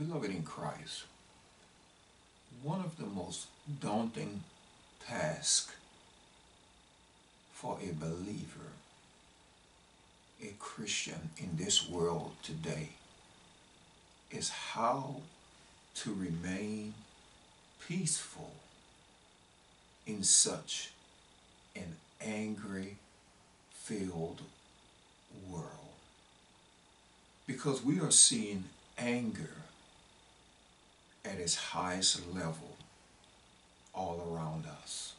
Beloved in Christ, one of the most daunting tasks for a believer, a Christian in this world today, is how to remain peaceful in such an angry filled world. Because we are seeing anger at its highest level all around us.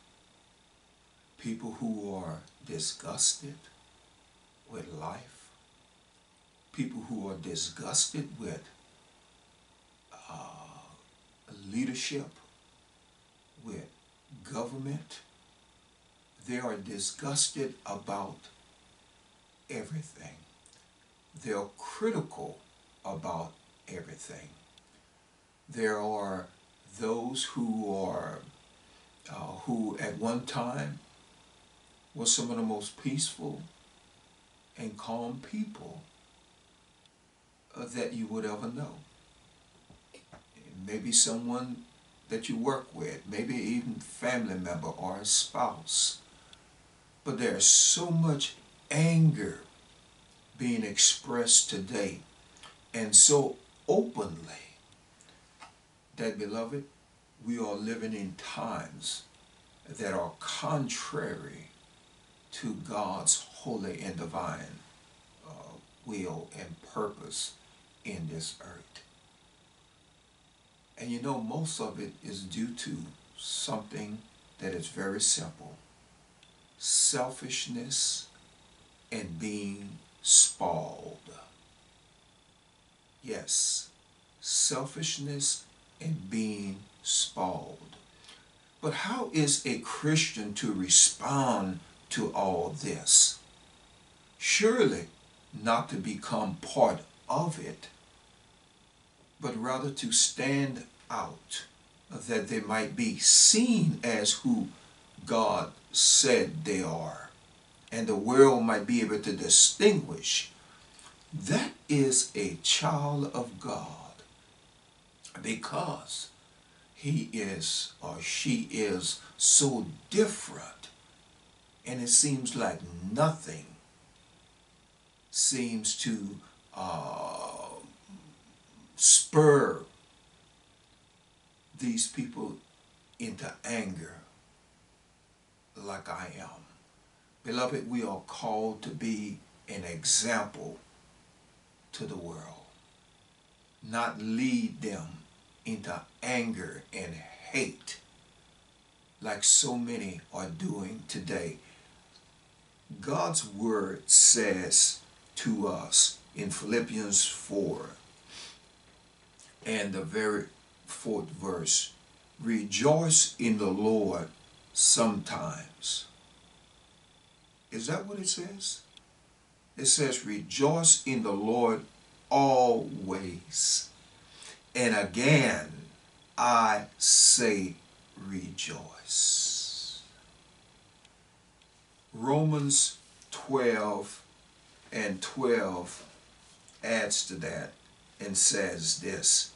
People who are disgusted with life, people who are disgusted with uh, leadership, with government, they are disgusted about everything. They're critical about everything. There are those who are uh, who at one time were some of the most peaceful and calm people uh, that you would ever know. Maybe someone that you work with, maybe even family member or a spouse. But there's so much anger being expressed today and so openly that, beloved, we are living in times that are contrary to God's holy and divine uh, will and purpose in this earth. And you know, most of it is due to something that is very simple selfishness and being spoiled. Yes, selfishness and being spoiled. But how is a Christian to respond to all this? Surely not to become part of it, but rather to stand out that they might be seen as who God said they are, and the world might be able to distinguish. That is a child of God because he is or she is so different and it seems like nothing seems to uh, spur these people into anger like I am. Beloved, we are called to be an example to the world, not lead them into anger and hate like so many are doing today. God's word says to us in Philippians 4 and the very fourth verse, rejoice in the Lord sometimes. Is that what it says? It says, rejoice in the Lord always. And again, I say rejoice. Romans 12 and 12 adds to that and says this,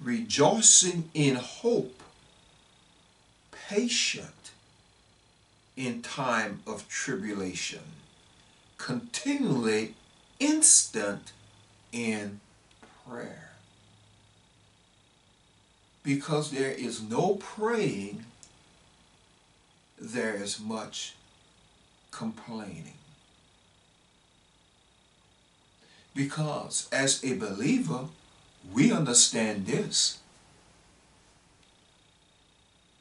rejoicing in hope, patient in time of tribulation, continually instant in prayer because there is no praying, there is much complaining. Because as a believer, we understand this.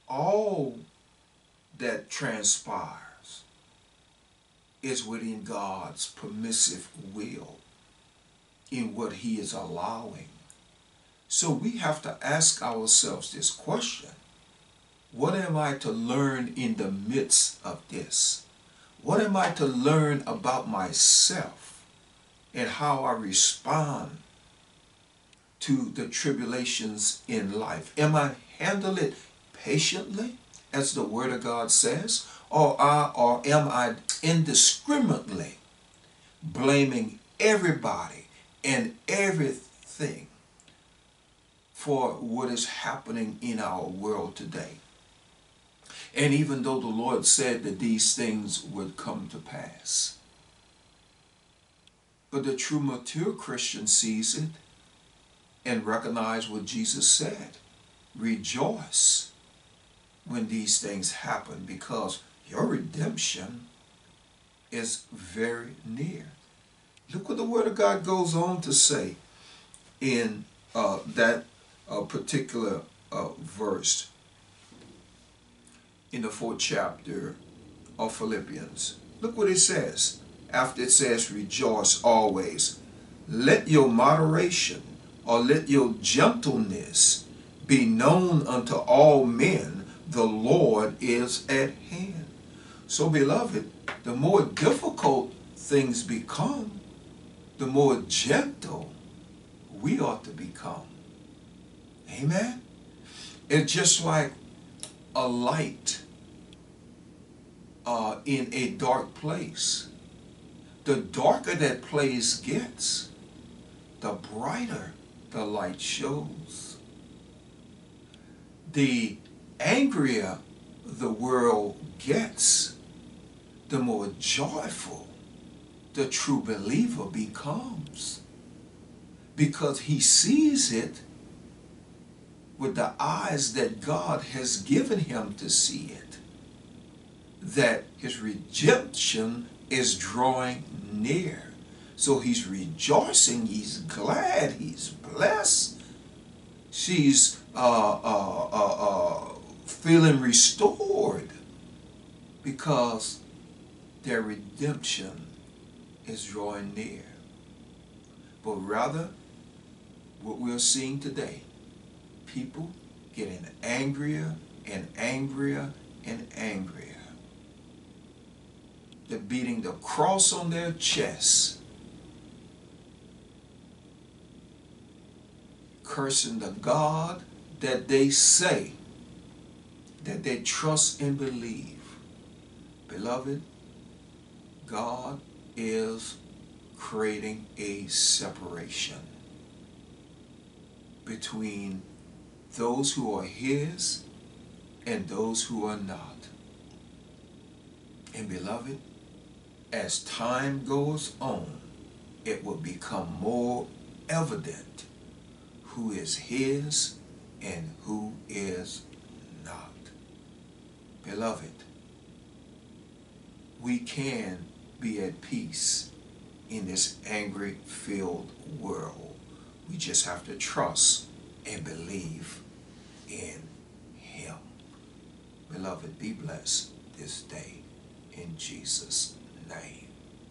All that transpires is within God's permissive will in what he is allowing. So we have to ask ourselves this question. What am I to learn in the midst of this? What am I to learn about myself and how I respond to the tribulations in life? Am I handle it patiently, as the Word of God says, or, I, or am I indiscriminately blaming everybody and everything for what is happening in our world today. And even though the Lord said that these things would come to pass, but the true mature Christian sees it and recognize what Jesus said. Rejoice when these things happen because your redemption is very near. Look what the Word of God goes on to say in uh, that uh, particular uh, verse in the fourth chapter of Philippians. Look what it says after it says, Rejoice always. Let your moderation or let your gentleness be known unto all men. The Lord is at hand. So, beloved, the more difficult things become, the more gentle we ought to become. Amen? It's just like a light uh, in a dark place. The darker that place gets, the brighter the light shows. The angrier the world gets, the more joyful the true believer becomes. Because he sees it with the eyes that God has given him to see it. That his redemption is drawing near. So he's rejoicing, he's glad, he's blessed. She's uh, uh, uh, uh feeling restored because their redemption is drawing near. But rather, what we're seeing today, people getting angrier and angrier and angrier. They're beating the cross on their chest. Cursing the God that they say that they trust and believe. Beloved, God is creating a separation between those who are His and those who are not. And beloved, as time goes on, it will become more evident who is His and who is not. Beloved, we can be at peace in this angry filled world. We just have to trust and believe in him. Beloved, be blessed this day in Jesus' name.